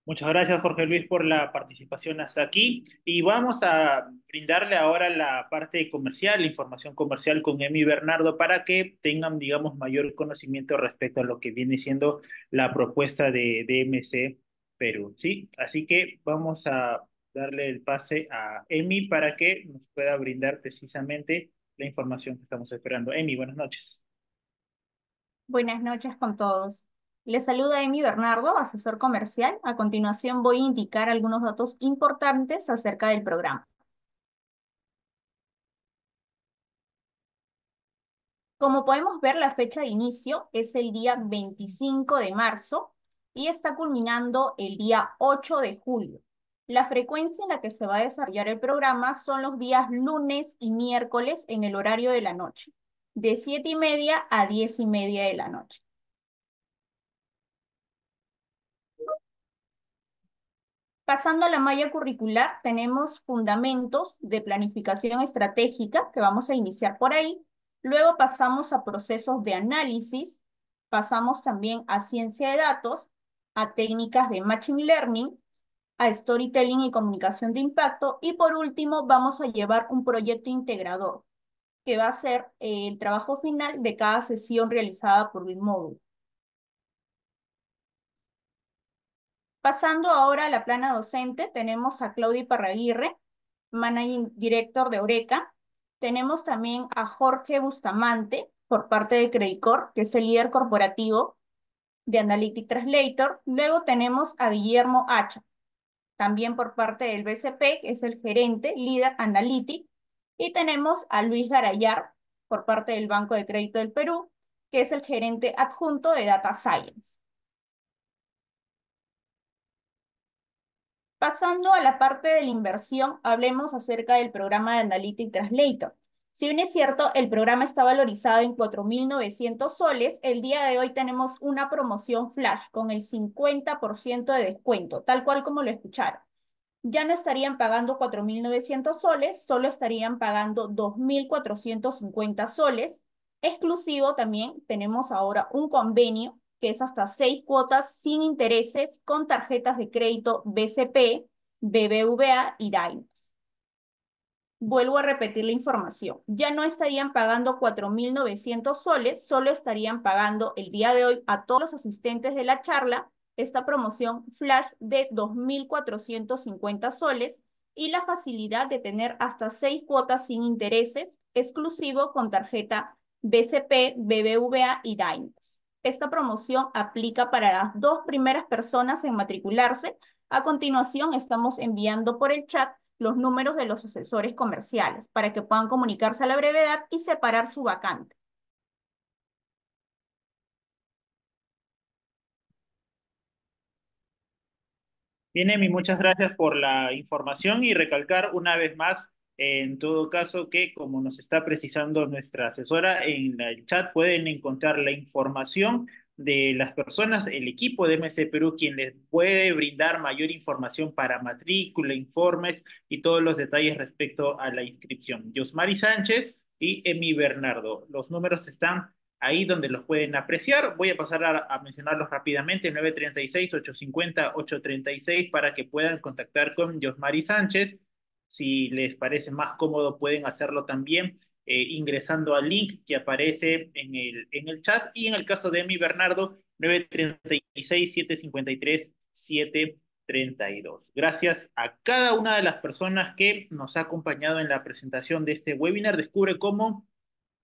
Muchas gracias, Jorge Luis, por la participación hasta aquí. Y vamos a brindarle ahora la parte comercial, la información comercial con Emi Bernardo para que tengan, digamos, mayor conocimiento respecto a lo que viene siendo la propuesta de DMC Perú, ¿sí? Así que vamos a darle el pase a Emi para que nos pueda brindar precisamente la información que estamos esperando. Emi, buenas noches. Buenas noches con todos. Les saluda Emi Bernardo, asesor comercial. A continuación voy a indicar algunos datos importantes acerca del programa. Como podemos ver, la fecha de inicio es el día 25 de marzo y está culminando el día 8 de julio. La frecuencia en la que se va a desarrollar el programa son los días lunes y miércoles en el horario de la noche, de 7 y media a 10 y media de la noche. Pasando a la malla curricular, tenemos fundamentos de planificación estratégica que vamos a iniciar por ahí. Luego pasamos a procesos de análisis, pasamos también a ciencia de datos a técnicas de Machine Learning, a Storytelling y Comunicación de Impacto, y por último vamos a llevar un proyecto integrador, que va a ser eh, el trabajo final de cada sesión realizada por el módulo. Pasando ahora a la plana docente, tenemos a Claudia Parraguirre, Managing Director de Oreca. Tenemos también a Jorge Bustamante, por parte de Credicor, que es el líder corporativo de Analytic Translator. Luego tenemos a Guillermo Hacha, también por parte del BCP, que es el gerente, líder Analytic. Y tenemos a Luis Garayar por parte del Banco de Crédito del Perú, que es el gerente adjunto de Data Science. Pasando a la parte de la inversión, hablemos acerca del programa de Analytic Translator. Si bien es cierto, el programa está valorizado en 4.900 soles, el día de hoy tenemos una promoción flash con el 50% de descuento, tal cual como lo escucharon. Ya no estarían pagando 4.900 soles, solo estarían pagando 2.450 soles. Exclusivo también tenemos ahora un convenio que es hasta seis cuotas sin intereses con tarjetas de crédito BCP, BBVA y Diners. Vuelvo a repetir la información. Ya no estarían pagando 4.900 soles, solo estarían pagando el día de hoy a todos los asistentes de la charla esta promoción flash de 2.450 soles y la facilidad de tener hasta seis cuotas sin intereses exclusivo con tarjeta BCP, BBVA y Diners. Esta promoción aplica para las dos primeras personas en matricularse. A continuación, estamos enviando por el chat los números de los asesores comerciales para que puedan comunicarse a la brevedad y separar su vacante. Bien, Emi, muchas gracias por la información y recalcar una vez más en todo caso, que como nos está precisando nuestra asesora, en el chat pueden encontrar la información de las personas, el equipo de MC Perú, quien les puede brindar mayor información para matrícula, informes y todos los detalles respecto a la inscripción. Yosmari Sánchez y Emi Bernardo. Los números están ahí donde los pueden apreciar. Voy a pasar a, mencionarlos rápidamente, 936-850-836, para que puedan contactar con Yosmari Sánchez si les parece más cómodo, pueden hacerlo también eh, ingresando al link que aparece en el, en el chat. Y en el caso de mi Bernardo, 936-753-732. Gracias a cada una de las personas que nos ha acompañado en la presentación de este webinar. Descubre cómo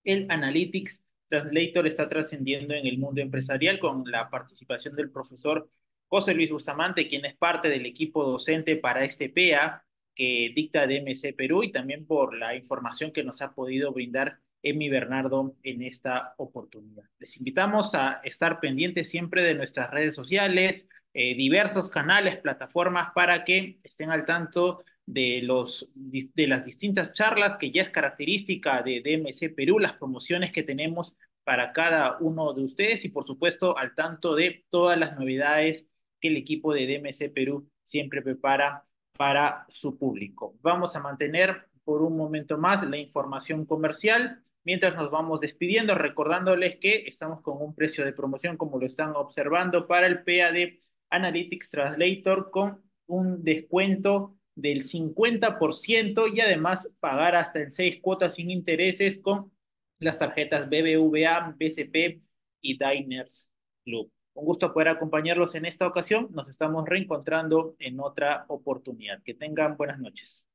el Analytics Translator está trascendiendo en el mundo empresarial con la participación del profesor José Luis Bustamante, quien es parte del equipo docente para este PEA que dicta DMC Perú y también por la información que nos ha podido brindar Emi Bernardo en esta oportunidad. Les invitamos a estar pendientes siempre de nuestras redes sociales, eh, diversos canales, plataformas para que estén al tanto de, los, de las distintas charlas que ya es característica de DMC Perú, las promociones que tenemos para cada uno de ustedes y por supuesto al tanto de todas las novedades que el equipo de DMC Perú siempre prepara para su público. Vamos a mantener por un momento más la información comercial mientras nos vamos despidiendo, recordándoles que estamos con un precio de promoción, como lo están observando, para el PAD Analytics Translator con un descuento del 50% y además pagar hasta en seis cuotas sin intereses con las tarjetas BBVA, BCP y Diners Club. Un gusto poder acompañarlos en esta ocasión. Nos estamos reencontrando en otra oportunidad. Que tengan buenas noches.